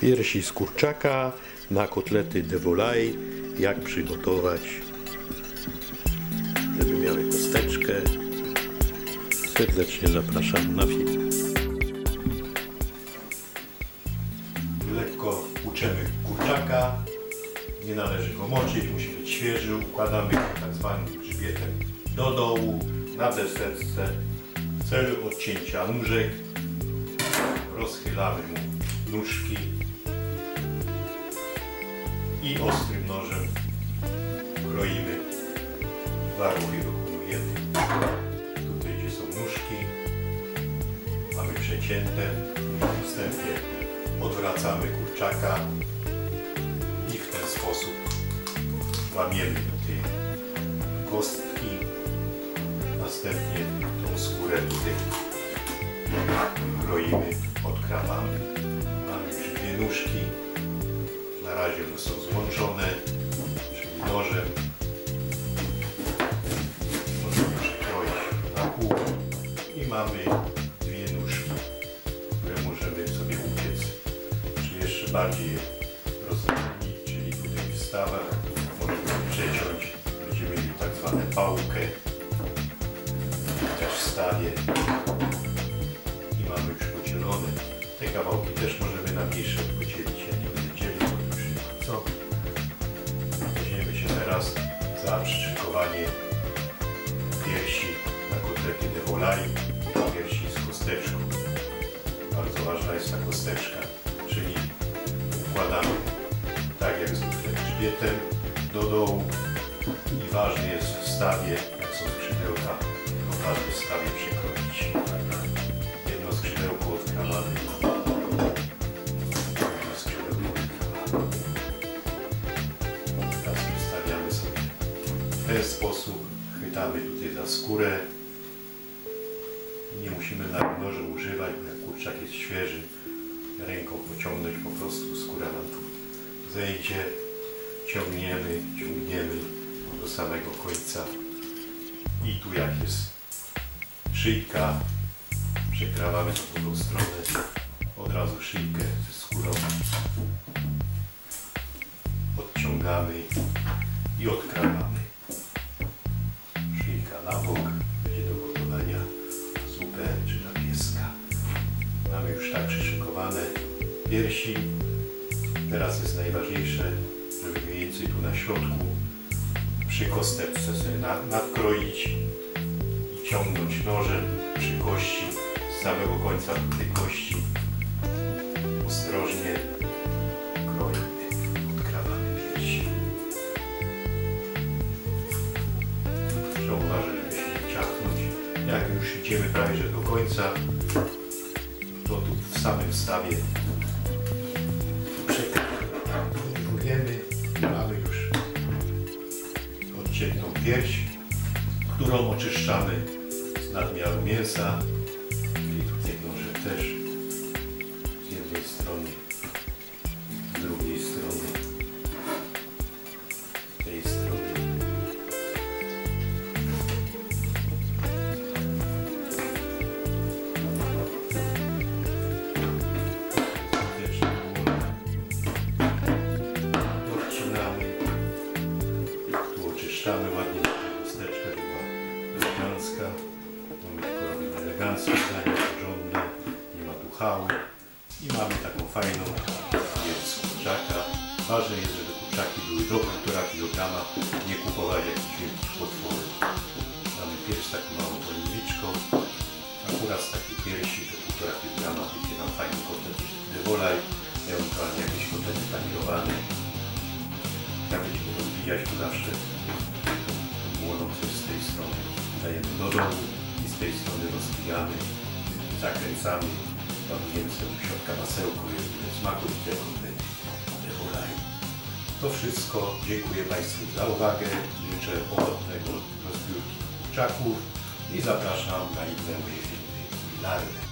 Piersi z kurczaka na kotlety de volaille. Jak przygotować, żeby miały kosteczkę. Serdecznie zapraszam na film. Lekko uczemy kurczaka. Nie należy go moczyć, musi być świeży. Układamy go tak zwanym grzbietem do dołu na deserce w celu odcięcia nóżek. Rozchylamy mu nóżki i ostrym nożem kroimy warunki wykonujemy. Tutaj gdzie są nóżki mamy przecięte. Następnie odwracamy kurczaka i w ten sposób łamiemy tutaj kostki. Następnie tą skórę tutaj kroimy, odkrawamy. Mamy już dwie nóżki. Razie one są złączone, czyli nożem. Możemy przekroić na pół. I mamy dwie nóżki, które możemy sobie upiec, czy jeszcze bardziej je czyli tutaj w stawach możemy przeciąć, będziemy mieli tak zwane pałkę, też w stawie. I mamy już podzielone. Te kawałki też możemy na mniejsze podzielić, co. Weźmiemy się teraz za przyszykowanie piersi na kotlety de volaille, piersi z kosteczką. Bardzo ważna jest ta kosteczka, czyli układamy tak jak zwykle grzbietem do dołu i ważny jest w stawie, jak są skrzydełka, to ważne w stawie przekroić. Jedno skrzydełko odkrawamy, drugie skrzydełko odkrawamy. Ten sposób, chwytamy tutaj za skórę. Nie musimy na noże używać, bo jak kurczak jest świeży, ręką pociągnąć po prostu skóra nam tu zejdzie. Ciągniemy, ciągniemy do samego końca. I tu jak jest szyjka, przekrawamy w drugą stronę, od razu szyjkę ze skórą odciągamy i odkrawamy. Na bok, będzie do gotowania zupę czy na pieska. Mamy już tak przyszykowane piersi. Teraz jest najważniejsze, żeby mniej więcej tu na środku przy kosteczce sobie na, nadkroić i ciągnąć nożem przy kości z samego końca tej kości. Idziemy prawie że do końca, to tu w samym stawie przekroimy. Mamy już odciętą pierś, którą oczyszczamy z nadmiaru mięsa. I tutaj noże też z jednej strony, eleganckie dania, porządne. Nie ma tu hały. I mamy taką fajną z kurczaka. Ważne jest, żeby kurczaki były do 1,5 kg. Nie kupować jakichś wielkich potworów. Mamy pierś taką małą policzką. Akurat z takiej piersi do 1,5 kg będzie nam fajny kotlet de volaille. Ewentualnie jakieś kotlety panierowane. Jak będziemy rozbijać to zawsze młodą z tej strony dajemy do dołu i z tej strony rozbijamy, zakręcamy, ładujemy sobie do środka masełko, smaku i tego To wszystko. Dziękuję Państwu za uwagę. Życzę pogodnego rozbiórki kurczaków i zapraszam na inne moje filmy kulinarne.